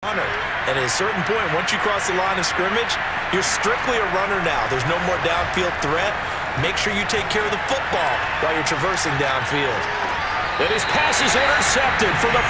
runner. And at a certain point, once you cross the line of scrimmage, you're strictly a runner now. There's no more downfield threat. Make sure you take care of the football while you're traversing downfield. And his pass is intercepted for the